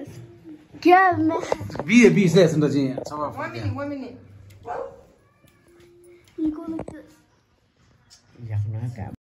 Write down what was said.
Yes. Give me. Be a be says in the gym. One minute, one minute. You go like this. giặt nó cả